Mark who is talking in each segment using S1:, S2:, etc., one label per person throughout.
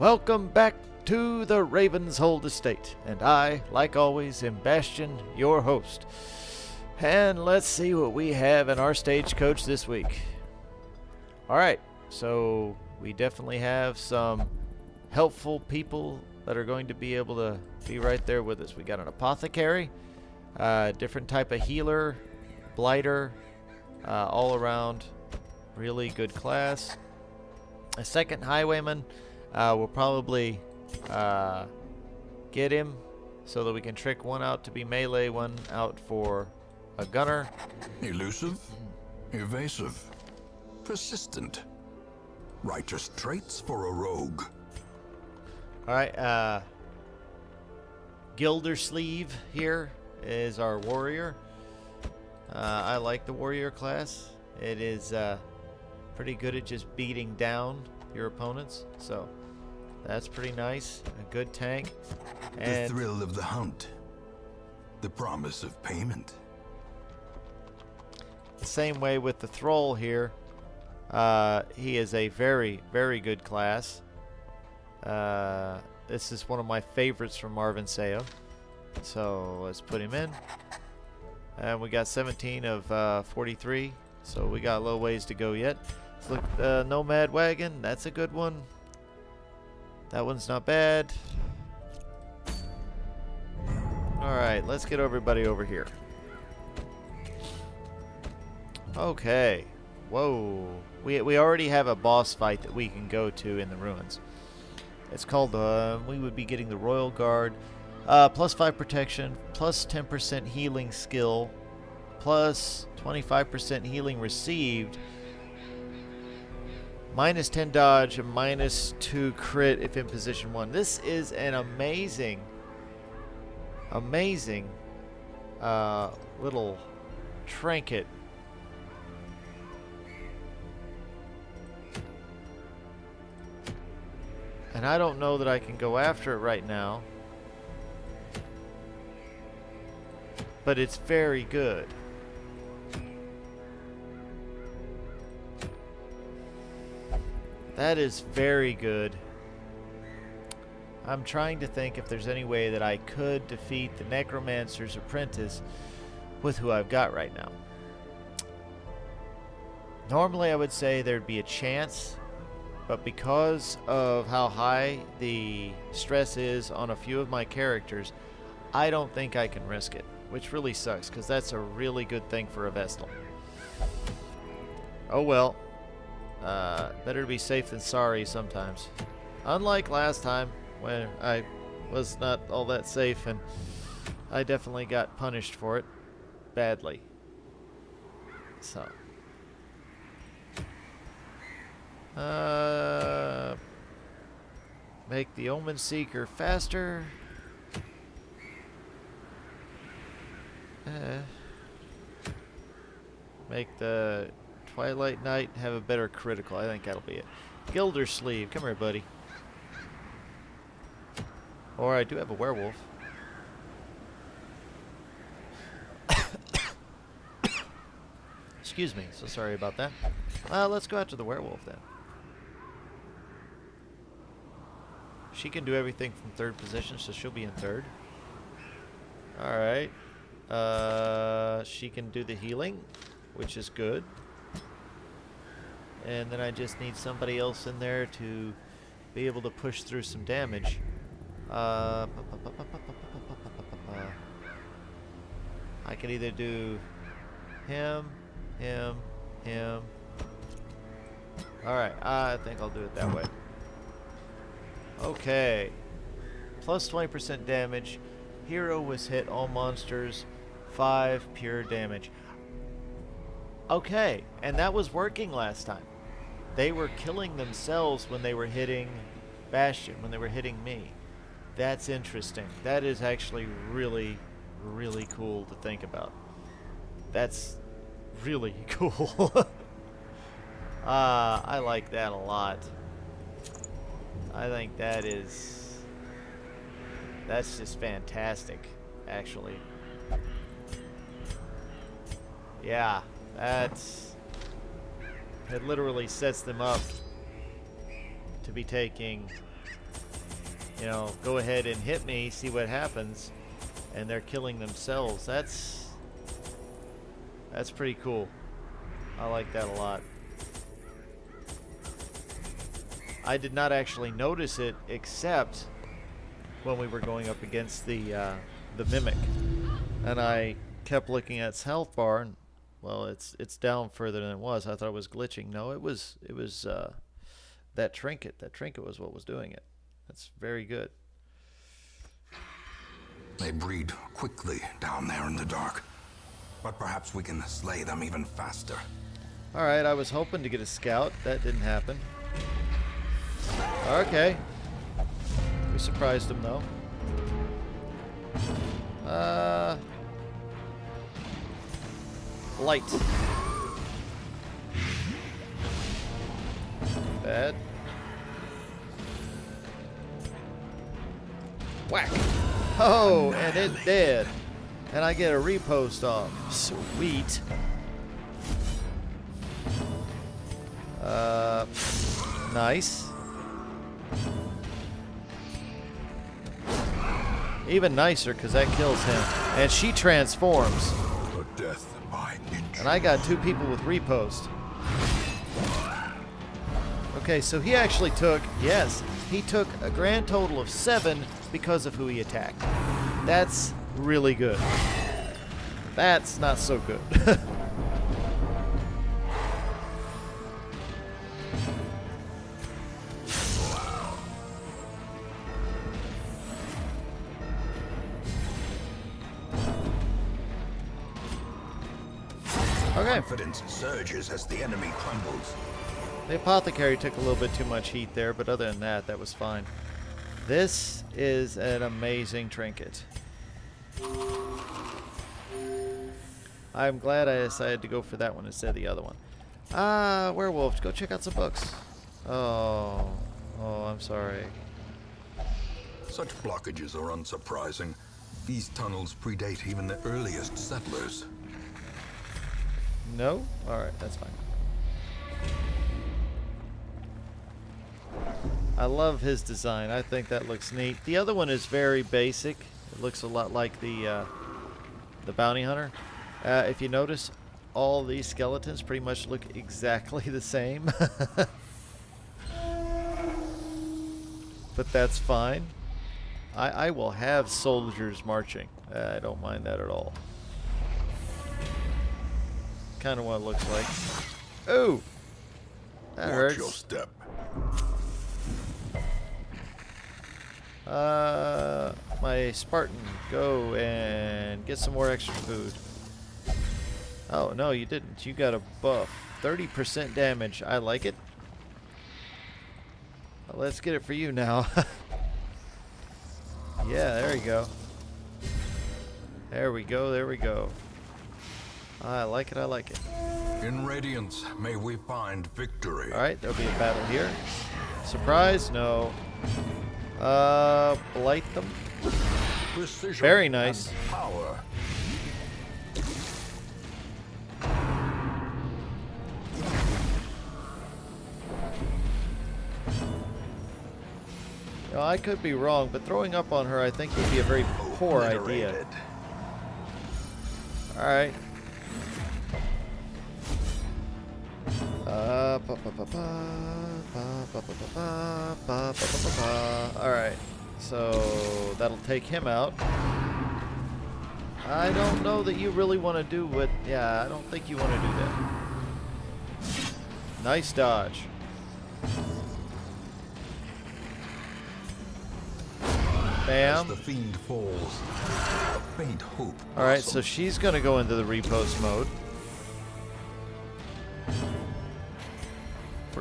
S1: Welcome back to the Ravenshold Estate, and I, like always, am Bastion, your host. And let's see what we have in our stagecoach this week. Alright, so we definitely have some helpful people that are going to be able to be right there with us. We got an apothecary, uh, different type of healer, blighter, uh, all around really good class. A second highwayman, uh, we'll probably uh, get him so that we can trick one out to be melee, one out for a gunner.
S2: Elusive, evasive, persistent. Righteous traits for a rogue.
S1: Alright, uh, Gildersleeve here is our warrior. Uh, I like the warrior class. It is uh, pretty good at just beating down your opponents, so that's pretty nice. A good tank.
S2: The thrill of the hunt. The promise of payment.
S1: the same way with the Thrall here. Uh, he is a very, very good class. Uh, this is one of my favorites from Marvin Seo. So let's put him in. And we got 17 of uh, 43. So we got a little ways to go yet. Let's look uh, Nomad Wagon. That's a good one. That one's not bad. Alright, let's get everybody over here. Okay. Whoa. We, we already have a boss fight that we can go to in the ruins. It's called, uh, we would be getting the Royal Guard. Uh, plus 5 protection, plus 10% healing skill, plus 25% healing received, minus 10 dodge, and minus 2 crit if in position 1. This is an amazing, amazing uh, little trinket And I don't know that I can go after it right now. But it's very good. That is very good. I'm trying to think if there's any way that I could defeat the Necromancer's apprentice with who I've got right now. Normally I would say there'd be a chance but because of how high the stress is on a few of my characters, I don't think I can risk it, which really sucks because that's a really good thing for a Vestal. Oh well. Uh, better to be safe than sorry sometimes. Unlike last time when I was not all that safe and I definitely got punished for it badly. So. Uh, make the Omen Seeker faster. Uh, make the Twilight Knight have a better critical. I think that'll be it. Gildersleeve, come here, buddy. Or I do have a werewolf. Excuse me, so sorry about that. Well, let's go after the werewolf then. She can do everything from third position, so she'll be in third. Alright. Uh, she can do the healing, which is good. And then I just need somebody else in there to be able to push through some damage. Uh, I can either do him, him, him. Alright, I think I'll do it that way. Okay. Plus 20% damage. Hero was hit. All monsters. 5 pure damage. Okay, and that was working last time. They were killing themselves when they were hitting Bastion, when they were hitting me. That's interesting. That is actually really, really cool to think about. That's really cool. uh, I like that a lot. I think that is... That's just fantastic, actually. Yeah, that's... It literally sets them up to be taking you know, go ahead and hit me, see what happens, and they're killing themselves. That's that's pretty cool. I like that a lot. I did not actually notice it except when we were going up against the uh, the mimic, and I kept looking at its health bar, and well, it's it's down further than it was. I thought it was glitching. No, it was it was uh, that trinket. That trinket was what was doing it. That's very good.
S2: They breed quickly down there in the dark. But perhaps we can slay them even faster.
S1: Alright, I was hoping to get a scout. That didn't happen. Okay. We surprised him, though. Uh... Light. Bad. Whack! Oh, and it dead. And I get a riposte off. Sweet. Uh, nice. Even nicer because that kills him. And she transforms. And I got two people with riposte. Okay, so he actually took, yes, he took a grand total of seven because of who he attacked. That's really good. That's not so good.
S2: as the enemy crumbles.
S1: The apothecary took a little bit too much heat there, but other than that, that was fine. This is an amazing trinket. I'm glad I decided to go for that one instead of the other one. Ah, werewolves, go check out some books. Oh, oh, I'm sorry.
S2: Such blockages are unsurprising. These tunnels predate even the earliest settlers.
S1: No? Alright, that's fine. I love his design. I think that looks neat. The other one is very basic. It looks a lot like the uh, the bounty hunter. Uh, if you notice, all these skeletons pretty much look exactly the same. but that's fine. I, I will have soldiers marching. Uh, I don't mind that at all. Kind of what it looks like. Oh! That
S2: Watch
S1: hurts.
S2: your step.
S1: Uh, my Spartan, go and get some more extra food. Oh, no, you didn't. You got a buff. 30% damage. I like it. Well, let's get it for you now. yeah, there you go. There we go, there we go. I like it, I like it.
S2: In Radiance, may we find victory.
S1: Alright, there'll be a battle here. Surprise? No. Uh, blight them.
S2: Precision
S1: Very nice.
S2: Power.
S1: I could be wrong, but throwing up on her I think would be a very poor idea. Alright. Alright, so that'll take him out. I don't know that you really want to do what... Yeah, I don't think you want to do that. Nice dodge. Bam.
S2: the fiend falls, faint hope.
S1: Alright, so she's going to go into the riposte mode.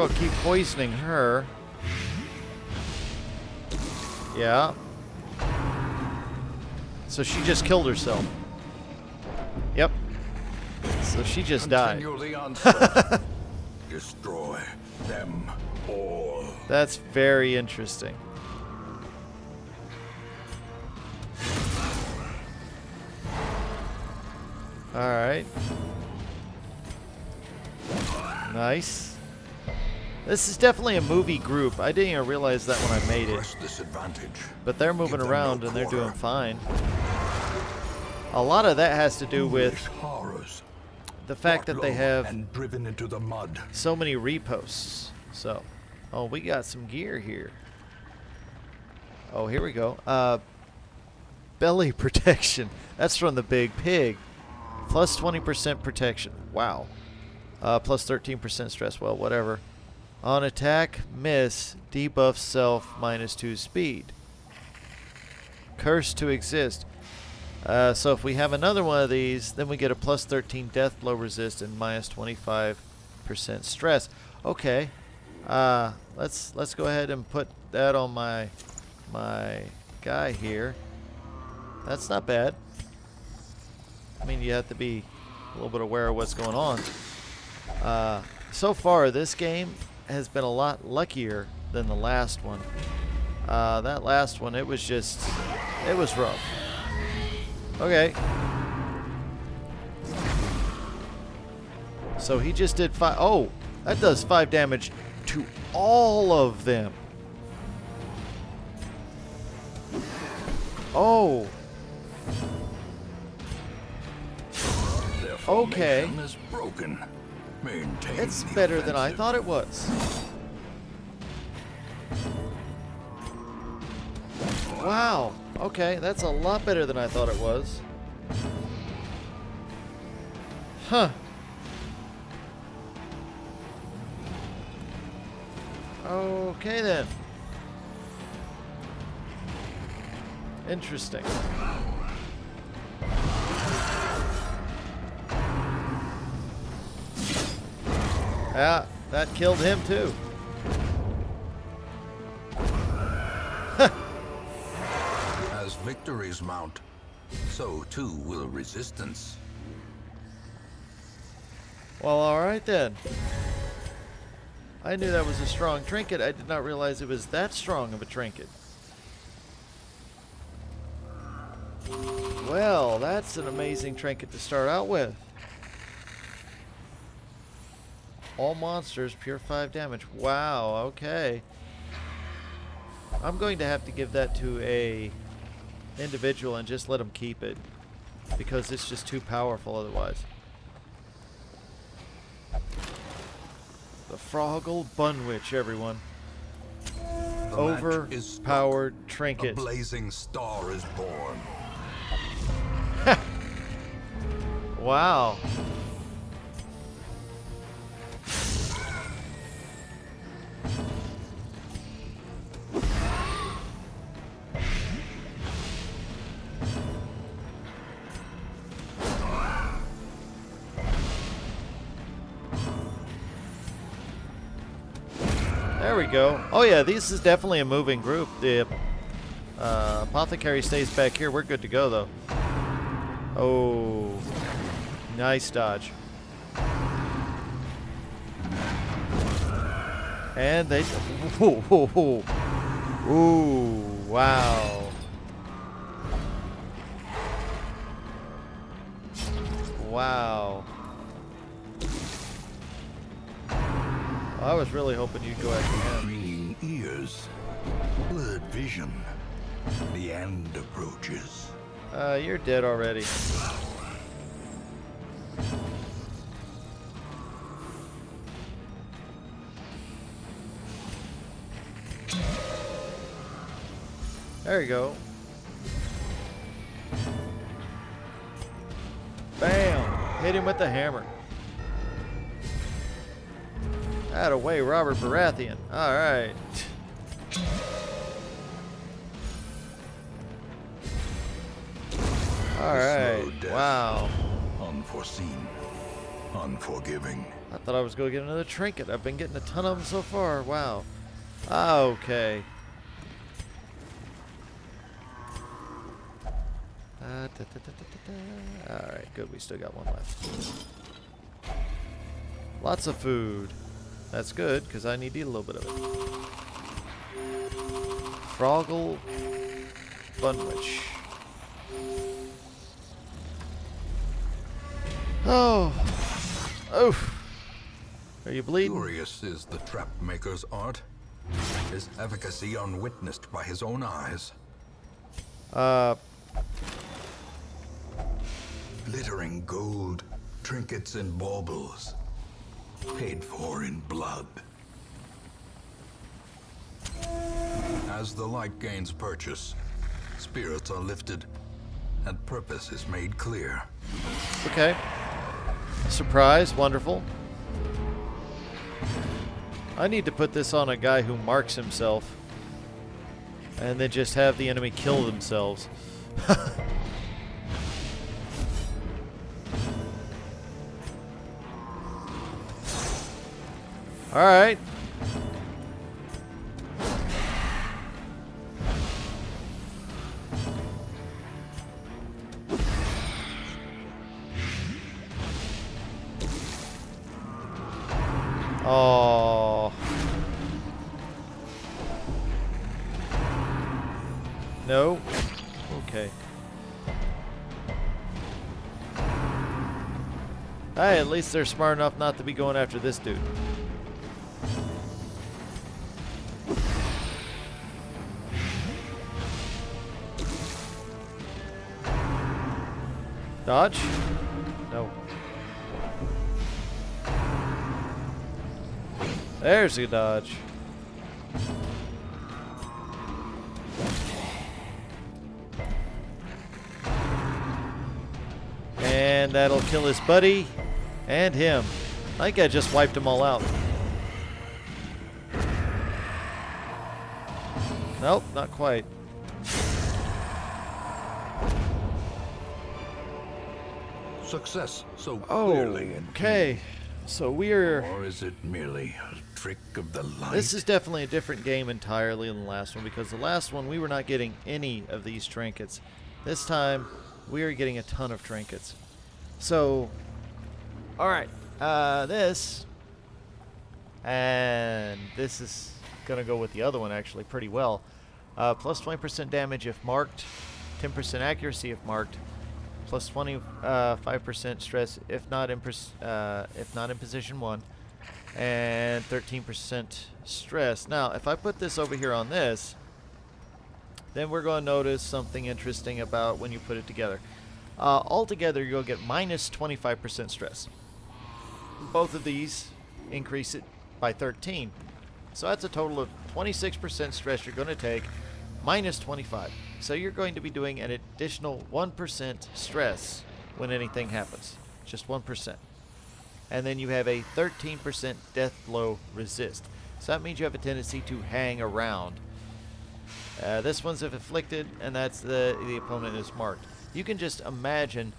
S1: We're going to keep poisoning her. Yeah. So she just killed herself. Yep. So she just died.
S2: Continue the onslaught. Destroy them all.
S1: That's very interesting. Alright. Nice. This is definitely a movie group. I didn't even realize that when I made it.
S2: Press this advantage.
S1: But they're moving around
S2: no
S1: and they're doing fine. A lot of that has to do with the fact that they have
S2: driven into the mud.
S1: so many ripostes. So, oh, we got some gear here. Oh, here we go. Uh, belly protection. That's from the big pig. Plus 20% protection. Wow. Uh, plus 13% stress. Well, whatever. On attack, miss, debuff self, minus 2 speed. Curse to exist. Uh, so if we have another one of these, then we get a plus 13 death blow resist and minus 25% stress. Okay. Uh, let's let's go ahead and put that on my my guy here. That's not bad. I mean, you have to be a little bit aware of what's going on. Uh, so far, this game has been a lot luckier than the last one. Uh, that last one, it was just, it was rough. Okay. So he just did five. Oh, that does five damage to all of them. Oh, Okay.
S2: is broken. Maintain
S1: it's better than I thought it was. Wow. Okay, that's a lot better than I thought it was. Huh. Okay then. Interesting. Yeah, that killed him too.
S2: As victories mount, so too will resistance.
S1: Well, alright then. I knew that was a strong trinket. I did not realize it was that strong of a trinket. Well, that's an amazing trinket to start out with. All monsters, pure 5 damage. Wow, okay. I'm going to have to give that to a individual and just let them keep it. Because it's just too powerful otherwise. The Froggle Bunwich, everyone.
S2: The match is struck.
S1: Overpowered
S2: A blazing star is born.
S1: Wow. We go. Oh yeah, this is definitely a moving group. The uh, apothecary stays back here. We're good to go though. Oh, nice dodge. And they, whoa, whoa, whoa. ooh, wow. Wow. I was really hoping you'd go after him.
S2: Ringing ears. Blurred vision. The end approaches.
S1: Uh, you're dead already. There you go. Bam! Hit him with the hammer. That way, Robert Baratheon. All right. All right. Wow.
S2: Unforeseen. Unforgiving.
S1: I thought I was going to get another trinket. I've been getting a ton of them so far. Wow. Okay. Uh, da, da, da. All right, good. We still got one left. Lots of food. That's good because I need to eat a little bit of it. Froggle Bunwich. Oh. Oof. Are you bleeding?
S2: Curious is the trap maker's art. His efficacy unwitnessed by his own eyes.
S1: Uh,
S2: Glittering gold, trinkets and baubles. Paid for in blood. As the light gains purchase, spirits are lifted, and purpose is made clear.
S1: okay. Surprise, wonderful. I need to put this on a guy who marks himself. And then just have the enemy kill themselves. Alright. Oh. No? Okay. Hey, at least they're smart enough not to be going after this dude. Dodge? No. There's a dodge. And that'll kill his buddy and him. I think I just wiped them all out. Nope, not quite.
S2: Success so
S1: Oh,
S2: clearly
S1: okay. So we're
S2: Or is it merely a trick of the light?
S1: This is definitely a different game entirely than the last one because the last one we were not getting any of these trinkets. This time we are getting a ton of trinkets. So, all right, uh, this and this is gonna go with the other one actually pretty well. Uh, plus 20% damage if marked, 10% accuracy if marked, plus 25% stress if not in uh, if not in position one, and 13% stress. Now, if I put this over here on this, then we're going to notice something interesting about when you put it together. Uh, altogether, you'll get minus 25% stress. Both of these increase it by 13. So that's a total of 26% stress you're going to take, minus 25. So you're going to be doing an additional 1% stress when anything happens. Just 1% and then you have a 13% death blow resist. So that means you have a tendency to hang around. Uh, this one's if afflicted, and that's the the opponent is marked. You can just imagine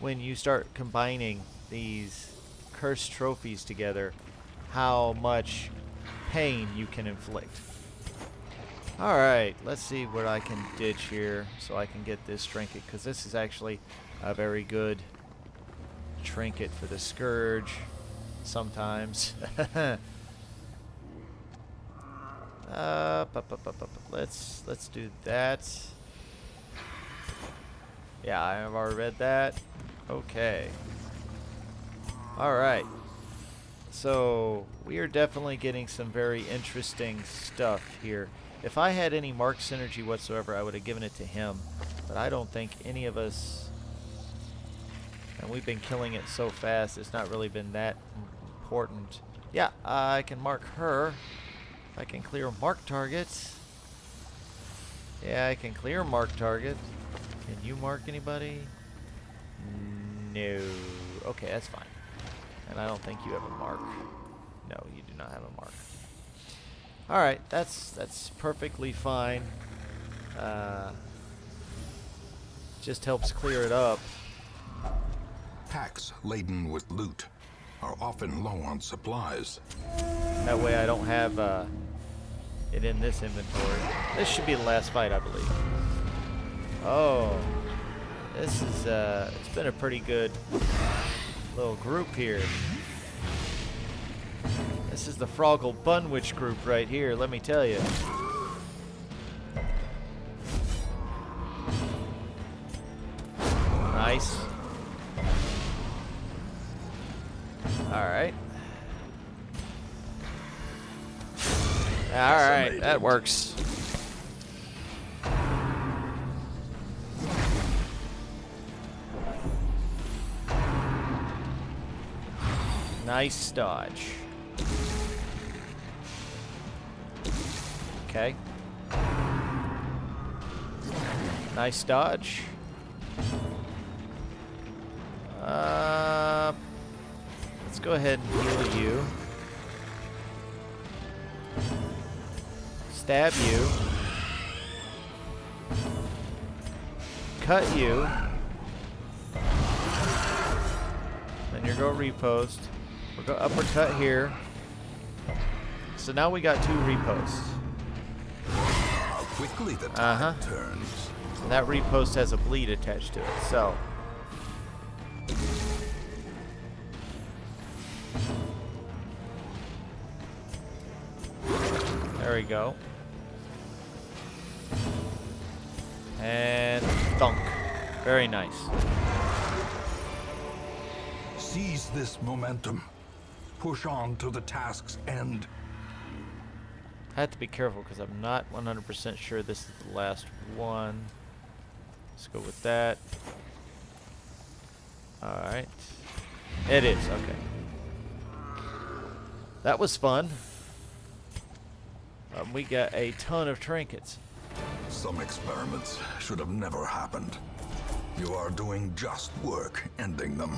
S1: when you start combining these cursed trophies together, how much pain you can inflict. All right, let's see what I can ditch here so I can get this trinket because this is actually a very good trinket for the scourge sometimes. uh, pu- pu- pu- pu- pu- let's let's do that. Yeah, I have already read that. Okay. All right. So we are definitely getting some very interesting stuff here. If I had any mark synergy whatsoever, I would have given it to him. But I don't think any of us and we've been killing it so fast, it's not really been that important. Yeah, I can mark her. I can clear mark targets. Yeah, I can clear mark target. Can you mark anybody? No. Okay, that's fine. And I don't think you have a mark. No, you do not have a mark. All right, that's that's perfectly fine. Uh, just helps clear it up.
S2: Packs laden with loot are often low on supplies.
S1: That way I don't have uh, it in this inventory. This should be the last fight, I believe. Oh. This is, uh, it's been a pretty good little group here. This is the Froggle Bunwich group right here, let me tell you. Nice. Alright. Alright, that works. Nice dodge. Okay. Nice dodge. Uh, let's go ahead and heal you. Stab you. Cut you. Then you go riposte. Go uppercut here. So now we got two ripostes.
S2: How quickly the tide
S1: Uh-huh.
S2: turns.
S1: And that riposte has a bleed attached to it. So There we go. And thunk. Very nice.
S2: Seize this momentum. Push on to the task's end.
S1: I have to be careful because I'm not 100% sure this is the last one. Let's go with that. Alright. It is, okay. That was fun. Um, we got a ton of trinkets.
S2: Some experiments should have never happened. You are doing just work ending them.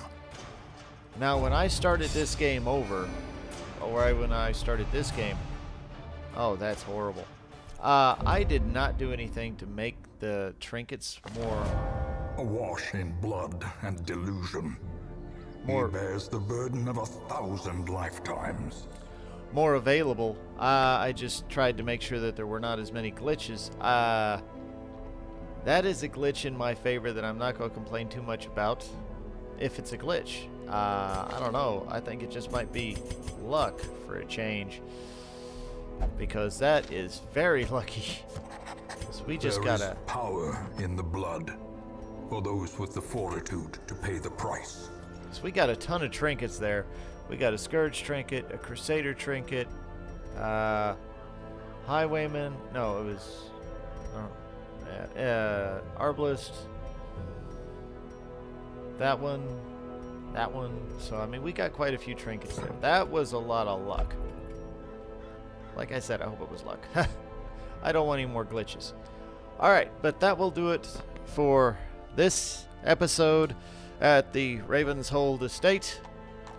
S1: Now, when I started this game over, or I- when I started this game, oh, that's horrible. Uh, I did not do anything to make the trinkets more
S2: Awash in blood and delusion.
S1: More-
S2: He bears the burden of a thousand lifetimes.
S1: more available. Uh, I just tried to make sure that there were not as many glitches. Uh, that is a glitch in my favor that I'm not going to complain too much about. If it's a glitch, uh, I don't know. I think it just might be luck for a change. Because that is very lucky. 'Cause we just
S2: There is
S1: gotta.
S2: power in the blood. For those with the fortitude to pay the price.
S1: So we got a ton of trinkets there. We got a Scourge trinket, a Crusader trinket, uh, Highwayman. No, it was uh, uh, Arbalest. That one, that one. So I mean, we got quite a few trinkets there. That was a lot of luck. Like I said, I hope it was luck. I don't want any more glitches. All right, but that will do it for this episode at the Ravenshold Estate.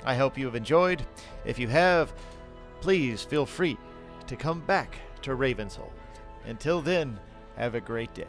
S1: I hope you have enjoyed. If you have, please feel free to come back to Ravenshold. Until then, have a great day.